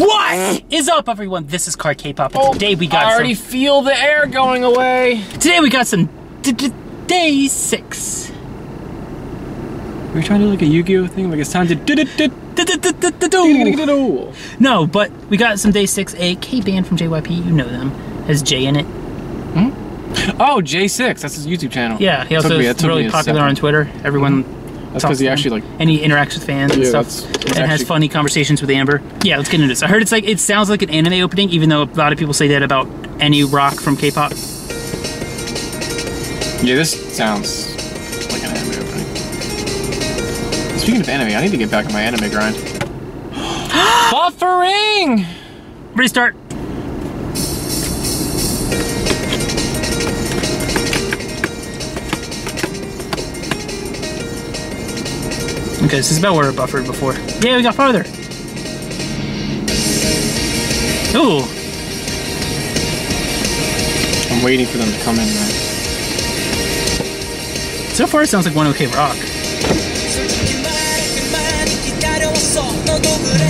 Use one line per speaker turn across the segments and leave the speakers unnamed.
What is up, everyone? This is CarKpop, and today we got
I already
some.
feel the air going away.
Today we got some d- d- day six.
Are you trying to do like a Yu-Gi-Oh thing? Like it's time to.
No, but we got some day six. A K band from JYP, you know them, has Jae in it. Hmm?
Oh, J6. That's his YouTube channel.
Yeah, he also is really popular on Twitter. Everyone.
That's because he actually like.
and he interacts with fans and
Yeah,
stuff, and has funny conversations with Amber. Yeah, let's get into this. I heard it's like it sounds like an anime opening, even though a lot of people say that about any rock from K-pop.
Yeah, this sounds like an anime opening. Speaking of anime, I need to get back on my anime grind. Buffering.
Restart. Okay, this is about where it buffered before. Yeah, we got farther. Ooh,
I'm waiting for them to come in. Man.
so far it sounds like One OK Rock.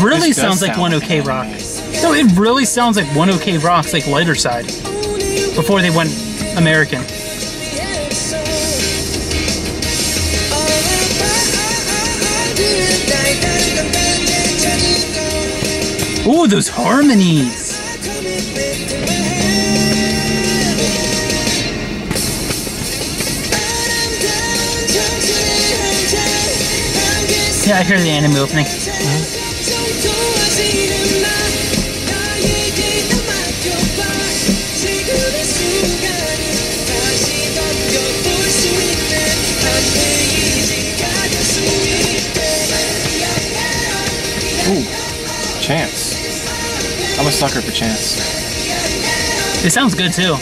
Really sounds like
sound
One
like
OK
an
Rock. No, it really sounds like One OK Rock's like lighter side before they went American. Ooh, those harmonies. Yeah, I hear the anime opening.
Ooh, sucker for Chance.
It sounds good too.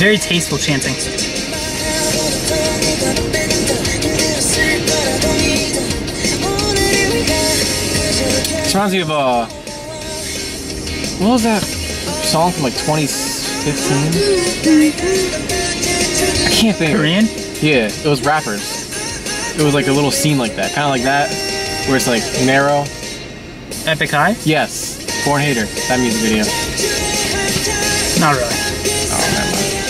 Very tasteful chanting.
This reminds me of uh, what was that song from like 2015? I can't think.
Korean?
Yeah, it was rappers. It was like a little scene like that, kind of like that, where it's like narrow.
Epik High?
Yes, Born Hater. That music video.
Not really.
Oh, never mind.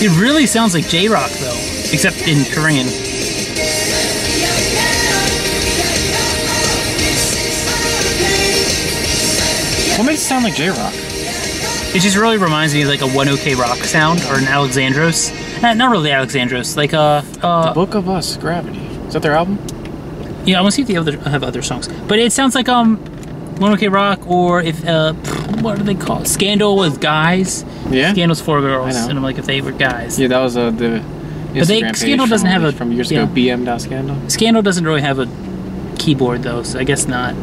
It really sounds like J Rock though, except in Korean.
what makes it sound like J Rock?
It just really reminds me of like a One OK Rock sound or an Alexandros. Eh, not really Alexandros, like uh, uh,
Book of Us, Gravity. Is that their album?
yeah. I want to see if they other, have other songs, but it sounds like um, OK Rock or if uh, what are they called? Scandal was guys.
Yeah.
Scandal's four girls,
I know.
and I'm like if they were guys.
Yeah, that was uh, the.
But they- Scandal doesn't
from,
have a-
from years
yeah.
ago. BM Scandal.
Scandal doesn't really have a keyboard though, so I guess not.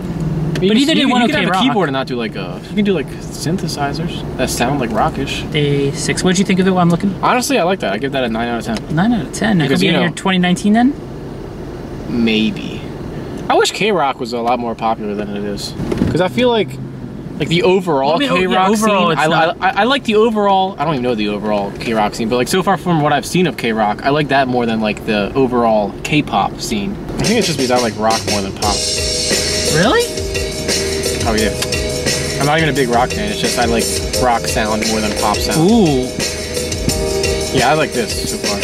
But
either did One
you
OK
can have
Rock.
a keyboard and not do like a. You can do like synthesizers that sound like rockish.
Day six. What'd you think of it while I'm looking?
Honestly, I like that. I give that a nine out of ten.
Nine out of ten.
Because,
be
you
in
know-
your 2019 then.
Maybe. I wish K Rock was a lot more popular than it is. Because I feel like, like the overall
I mean,
K
yeah,
Rock
overall,
scene.
it's
I,
not-
I, I like the overall. I don't even know the overall K Rock scene, but like so far from what I've seen of K Rock, I like that more than like the overall K Pop scene. I think it's just because I like rock more than pop.
Really?
Oh yeah. I'm not even a big rock fan. It's just I like rock sound more than pop sound.
Ooh.
Yeah, I like this so far.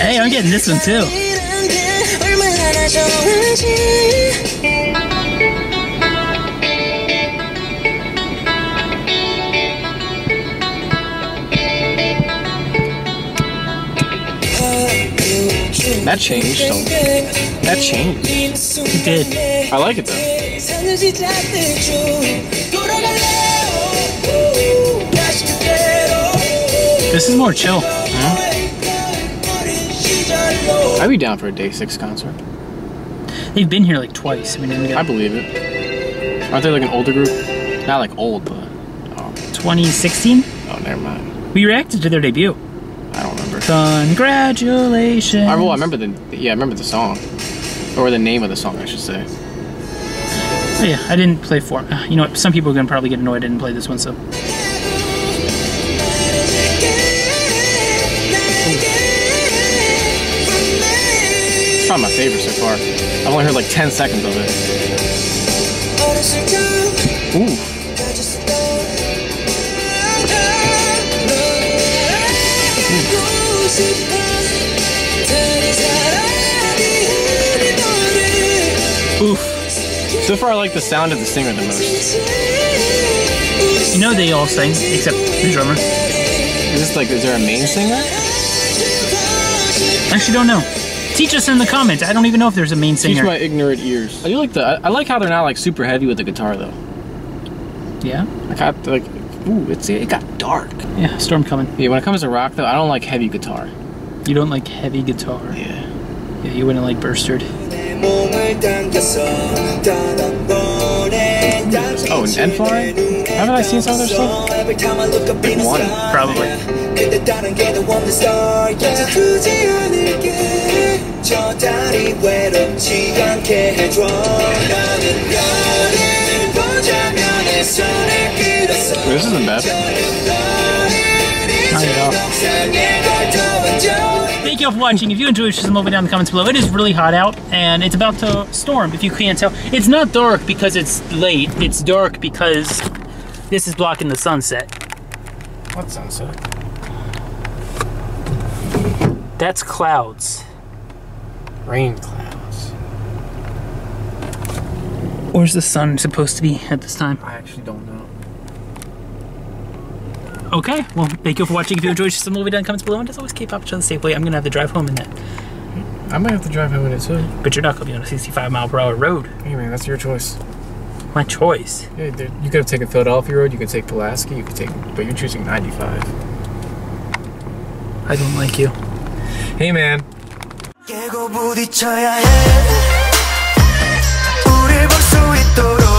Hey, I'm getting this one too.
That changed. So that changed.
It did.
I like it though.
This is more chill.
I'd be down for a day six concert.
They've been here like twice. I mean,
I believe it. Aren't they like an older group? Not like old, but oh,
2016.
oh never mind.
We reacted to their debut.
I don't remember.
Congratulations.
I, well, I remember the yeah, I remember the song, or the name of the song, I should say.
Oh, yeah, I didn't play four. Uh, You know what? Some people are gonna probably get annoyed I didn't play this one. So
probably my favorite so far. I've only heard like 10 seconds of it. Ooh.
oof.
So far, I like the sound of the singer the most.
You know they all sing except the drummer.
Is this like, is there a main singer?
I actually don't know. Teach us in the comments. I don't even know if there's a main singer.
Teach my ignorant ears. I do like the. I, I like how they're not like super heavy with the guitar though.
Yeah,
I got like, ooh, it's it got dark.
yeah. Storm coming.
Yeah, when it comes to rock though, I don't like heavy guitar.
You don't like heavy guitar.
Yeah.
Yeah, you wouldn't like Burstard.
Oh, and N.Flying? Haven't I seen some of their stuff?
Like
one,
probably.
근데 다른 게 더 없는 star 두지 않을게 저 달이 외롭지 않게 해줘 나는 너를 보자면 내 손을 끌었어
This isn't bad.
Not at all.
세상에 걸터앉아
Thank you all for watching. If you enjoyed, just move it down in the comments below. It is really hot out, and it's about to storm, if you can't tell. It's not dark because it's late. It's dark because this is blocking the sunset.
What sunset?
That's clouds.
Rain clouds.
Where's the sun supposed to be at this time?
I actually don't know.
Okay, well, thank you for watching. If you enjoyed, just move it down in comments below. And as always, keep up each other safely. I'm going to have to drive home in that.
I might have to drive home in it too.
But you're not going to be on a 65 mile per hour road.
Hey man, that's your choice.
My choice.
Yeah, dude, you could have taken Philadelphia Road, you could take Pulaski, you could take, but you're choosing 95.
I don't like you.
Hey man,
깨고 부딪혀야 해. 우릴 볼 수 있도록